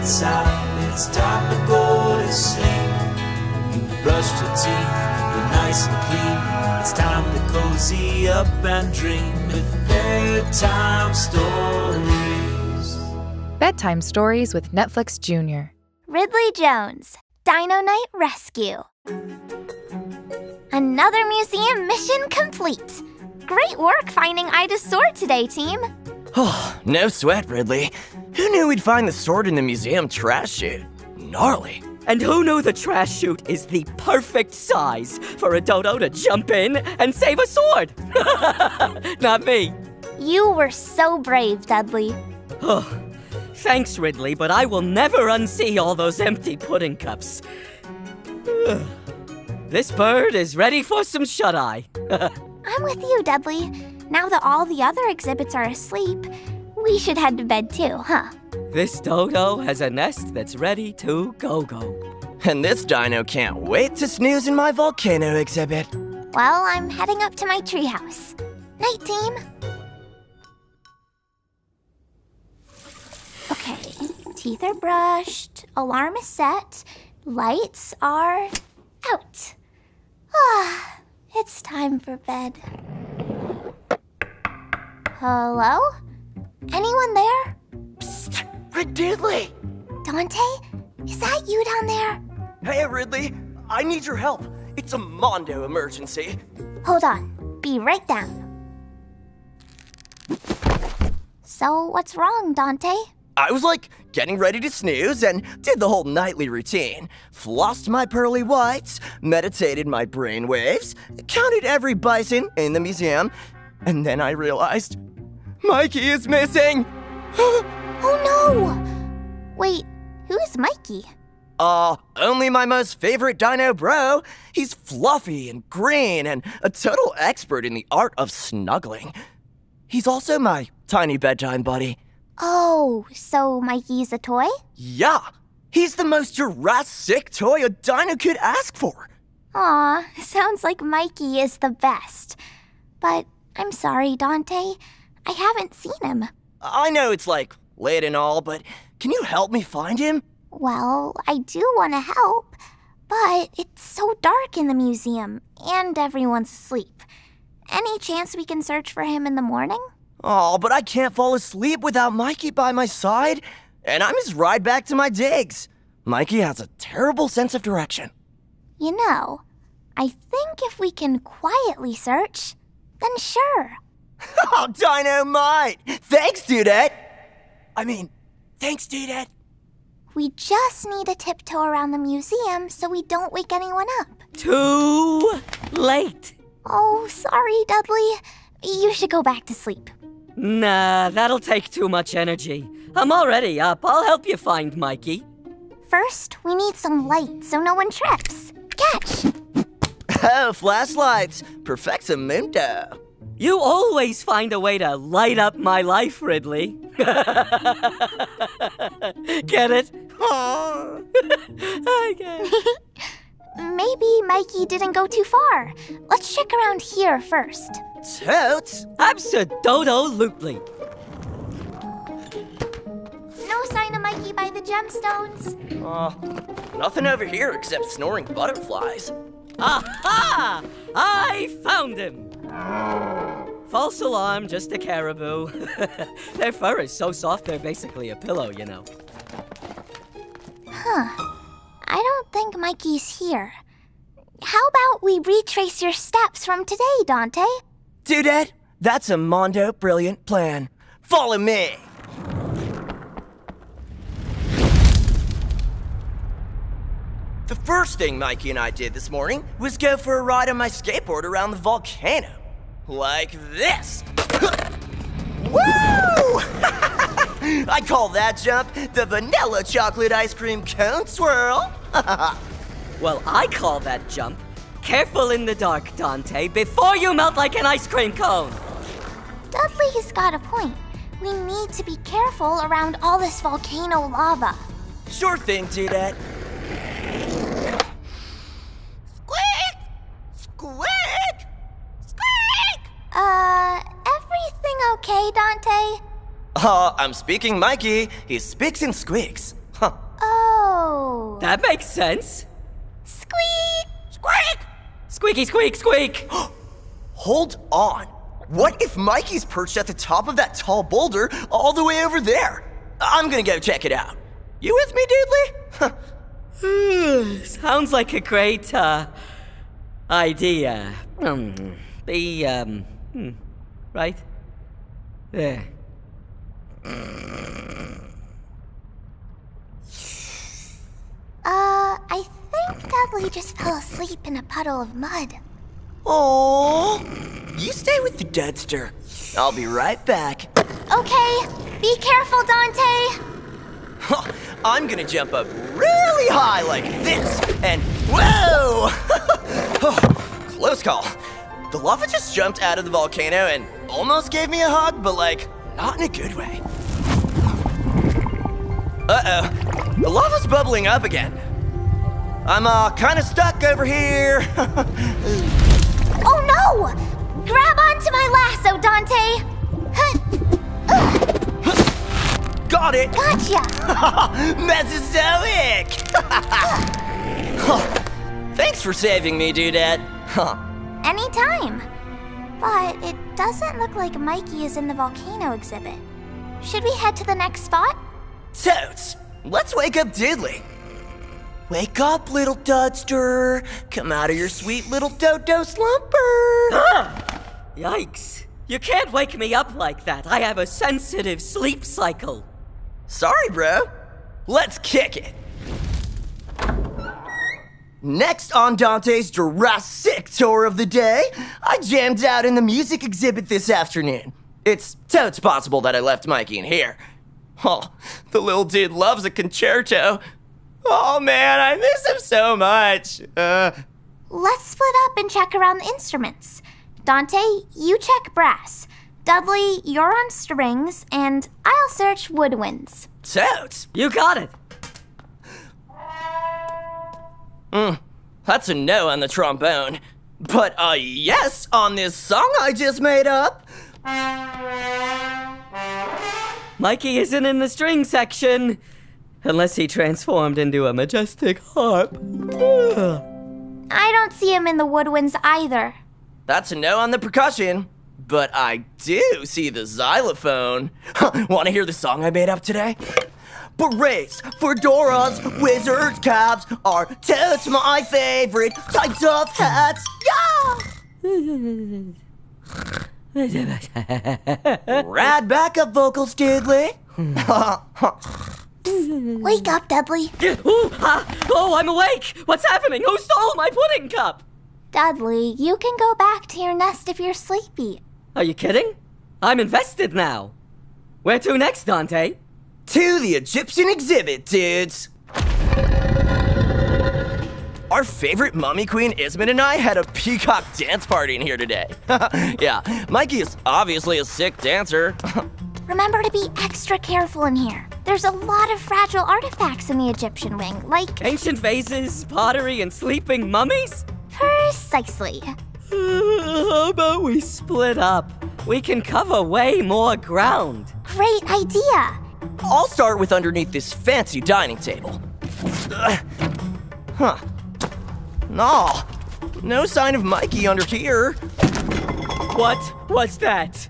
outside. It's time to go to sleep. You brushed your teeth, you're nice and clean. It's time to cozy up and dream with bedtime stories. Bedtime Stories with Netflix Junior. Ridley Jones, Dino Night Rescue. Another museum mission complete. Great work finding Ida's sword today, team. Oh, no sweat, Ridley. Who knew we'd find the sword in the museum trash chute? Gnarly. And who knew the trash chute is the perfect size for a dodo to jump in and save a sword? Not me. You were so brave, Dudley. Oh, thanks, Ridley, but I will never unsee all those empty pudding cups. This bird is ready for some shut eye. I'm with you, Dudley. Now that all the other exhibits are asleep, we should head to bed too, huh? this dodo has a nest that's ready to go go. And this dino can't wait to snooze in my volcano exhibit. Well, I'm heading up to my treehouse. Night, team. Okay, teeth are brushed, alarm is set, lights are out. Ah, it's time for bed. Hello? Anyone there? Psst, Ridley! Dante? Is that you down there? Hey, Ridley, I need your help. It's a Mondo emergency. Hold on. Be right down. So, what's wrong, Dante? I was like getting ready to snooze and did the whole nightly routine. Flossed my pearly whites, meditated my brain waves, counted every bison in the museum, and then I realized Mikey is missing. Oh no! Wait, who's Mikey? Uh, only my most favorite dino bro. He's fluffy and green and a total expert in the art of snuggling. He's also my tiny bedtime buddy. Oh, so Mikey's a toy? Yeah, he's the most Jurassic toy a dino could ask for. Aw, sounds like Mikey is the best. But I'm sorry, Dante. I haven't seen him. I know it's like late and all, but can you help me find him? Well, I do want to help, but it's so dark in the museum and everyone's asleep. Any chance we can search for him in the morning? Oh, but I can't fall asleep without Mikey by my side, and I'm his ride back to my digs. Mikey has a terrible sense of direction. You know, I think if we can quietly search, then sure. Oh, dynamite! Thanks, Dudette! I mean, thanks, Dudette. We just need to tiptoe around the museum so we don't wake anyone up. Too late. Oh, sorry, Dudley. You should go back to sleep. Nah, that'll take too much energy. I'm already up. I'll help you find Mikey. First, we need some light so no one trips. Catch! Oh, flashlights. Perfecto mundo. You always find a way to light up my life, Ridley. Get it? Aw. I get it. Maybe Mikey didn't go too far. Let's check around here first. Totes. Absolutely. No sign of Mikey by the gemstones. Uh, nothing over here except snoring butterflies. Aha! I found him! False alarm, just a caribou. Their fur is so soft they're basically a pillow, you know. Huh. I don't think Mikey's here. How about we retrace your steps from today, Dante? Dudette, that's a Mondo brilliant plan. Follow me. The first thing Mikey and I did this morning was go for a ride on my skateboard around the volcano. Like this. Woo! I call that jump the vanilla chocolate ice cream cone swirl. Well, I call that jump careful in the dark, Dante, before you melt like an ice cream cone. Dudley's got a point. We need to be careful around all this volcano lava. sure thing, Dudette. Squeak! Squeak! Squeak! Uh, everything okay, Dante? Uh, I'm speaking Mikey. He speaks in squeaks. Huh. Oh. That makes sense. Squeak! Squeak! Squeaky squeak squeak! Hold on. What if Mikey's perched at the top of that tall boulder all the way over there? I'm gonna go check it out. You with me, Doodly? Sounds like a great, uh, idea. Hmm. The, um, hmm. Right? There. Uh, I think Dudley just fell asleep in a puddle of mud. Oh, you stay with the Dudster. I'll be right back. Okay, be careful, Dante. I'm gonna jump up really high like this, and whoa! Close call. The lava just jumped out of the volcano and almost gave me a hug, but like, not in a good way. Uh oh, the lava's bubbling up again. I'm uh, kind of stuck over here. Oh no! Grab onto my lasso, Dante. Huh, Got it! Gotcha! Mesozoic! Thanks for saving me, Dudette. Huh. Anytime. But it doesn't look like Mikey is in the volcano exhibit. Should we head to the next spot? Totes, let's wake up Diddley. Wake up, little Dudster. Come out of your sweet little dodo slumber. Yikes. You can't wake me up like that. I have a sensitive sleep cycle. Sorry, bro. Let's kick it. Next on Dante's Jurassic tour of the day, I jammed out in the music exhibit this afternoon. It's totes possible that I left Mikey in here. Oh, the little dude loves a concerto. Oh man, I miss him so much. Uh, Let's split up and check around the instruments. Dante, you check brass. Dudley, you're on strings, and I'll search woodwinds. totes. You got it. Mm, that's a no on the trombone. But a yes on this song I just made up. Mikey isn't in the string section. Unless he transformed into a majestic harp. I don't see him in the woodwinds either. That's a no on the percussion. But I do see the xylophone. Want to hear the song I made up today? Berets, fedoras, wizards, caps are totes my favorite types of hats. Yeah! Rad backup vocals, Diddley. Wake up, Dudley. Ooh, ah, oh, I'm awake! What's happening? Who stole my pudding cup? Dudley, you can go back to your nest if you're sleepy. Are you kidding? I'm invested now. Where to next, Dante? to the Egyptian exhibit, dudes. Our favorite mummy queen, Ismond, and I had a peacock dance party in here today. yeah, Mikey is obviously a sick dancer. Remember to be extra careful in here. There's a lot of fragile artifacts in the Egyptian wing, like Ancient vases, pottery, and sleeping mummies? precisely. How about we split up? We can cover way more ground. Great idea. I'll start with underneath this fancy dining table. Ugh. Huh. Nah, no sign of Mikey under here. What was that?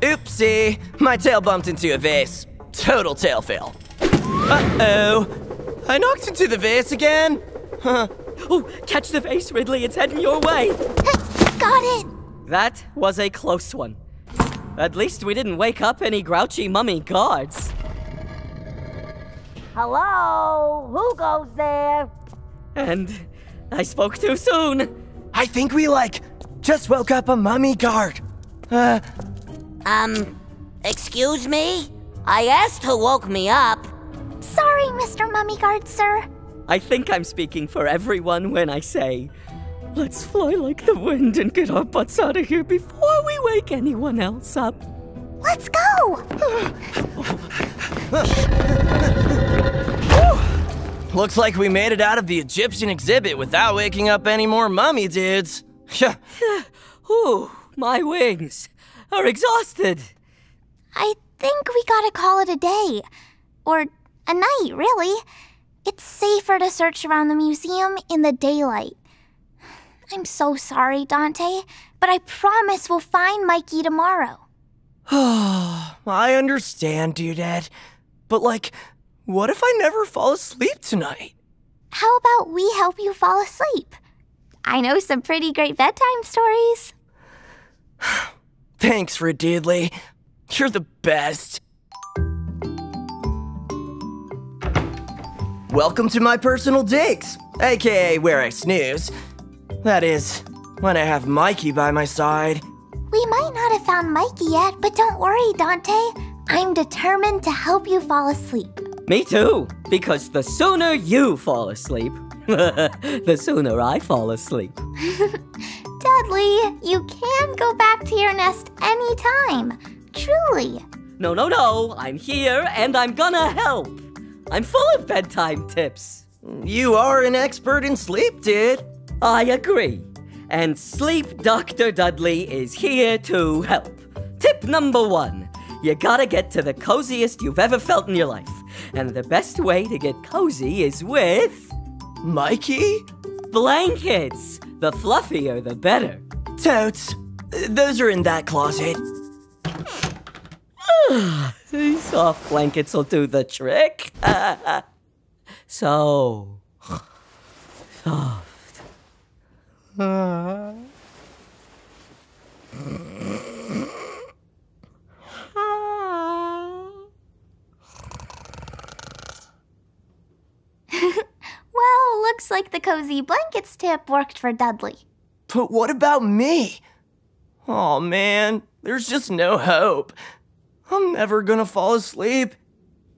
Oopsie, my tail bumped into a vase. Total tail fail. Uh-oh. I knocked into the vase again. Huh. Oh, catch the vase, Ridley. It's heading your way. Got it. That was a close one. At least we didn't wake up any grouchy mummy guards. Hello? Who goes there? And I spoke too soon. I think we, like, just woke up a mummy guard. Uh, Um, excuse me? I asked who woke me up. Sorry, Mr. Mummy Guard, sir. I think I'm speaking for everyone when I say, let's fly like the wind and get our butts out of here before we wake anyone else up. Let's go. looks like we made it out of the Egyptian exhibit without waking up any more mummy dudes. Yeah. Ooh, my wings are exhausted. I think we gotta call it a day. Or a night, really. It's safer to search around the museum in the daylight. I'm so sorry, Dante, but I promise we'll find Mikey tomorrow. I understand, Dudette. But, like, what if I never fall asleep tonight? How about we help you fall asleep? I know some pretty great bedtime stories. Thanks, Ridley. You're the best. Welcome to my personal digs, aka where I snooze. That is, when I have Mikey by my side. We might not have found Mikey yet, but don't worry, Dante. I'm determined to help you fall asleep. Me too, because the sooner you fall asleep, the sooner I fall asleep. Dudley, you can go back to your nest anytime. Truly. No, no, no, I'm here and I'm gonna help. I'm full of bedtime tips. You are an expert in sleep, dude. I agree. And Sleep Dr. Dudley is here to help. Tip number one you gotta get to the coziest you've ever felt in your life. And the best way to get cozy is with. Mikey? Blankets! The fluffier, the better. Totes. Those are in that closet. These soft blankets will do the trick. so soft. Well, looks like the cozy blankets tip worked for Dudley. But what about me? Oh man, there's just no hope. I'm never gonna fall asleep.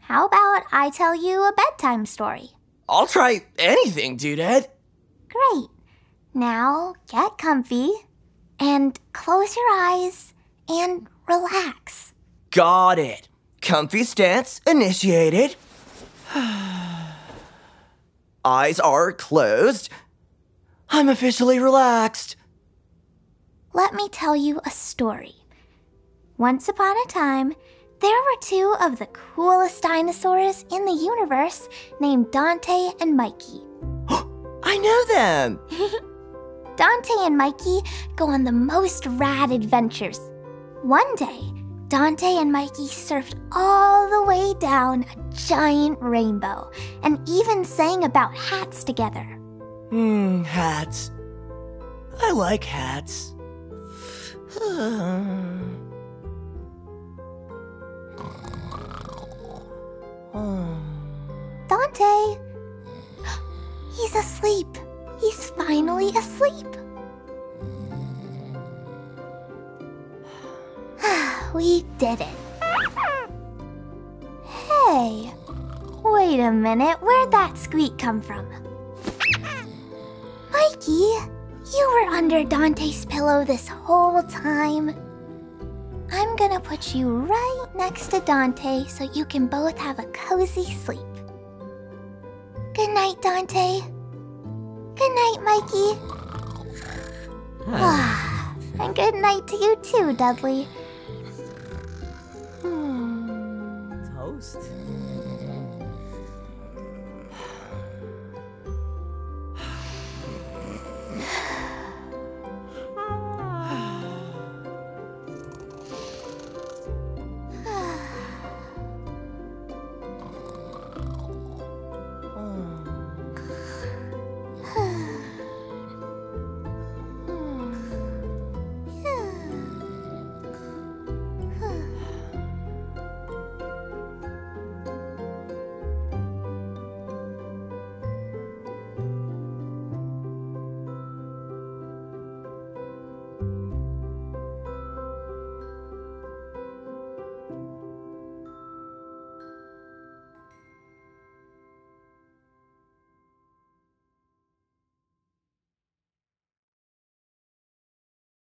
How about I tell you a bedtime story? I'll try anything, Dudette. Great. Now get comfy and close your eyes and relax. Got it. Comfy stance initiated. Eyes are closed. I'm officially relaxed. Let me tell you a story. Once upon a time, there were two of the coolest dinosaurs in the universe named Dante and Mikey. I know them. Dante and Mikey go on the most rad adventures. One day, Dante and Mikey surfed all the way down a giant rainbow and even sang about hats together. Hmm, hats. I like hats. Dante! He's asleep. He's finally asleep. we did it. Hey, wait a minute. Where'd that squeak come from? Mikey, you were under Dante's pillow this whole time. I'm gonna put you right next to Dante so you can both have a cozy sleep. Good night, Dante. Good night, Mikey. And good night to you too, Dudley. Hmm. Toast.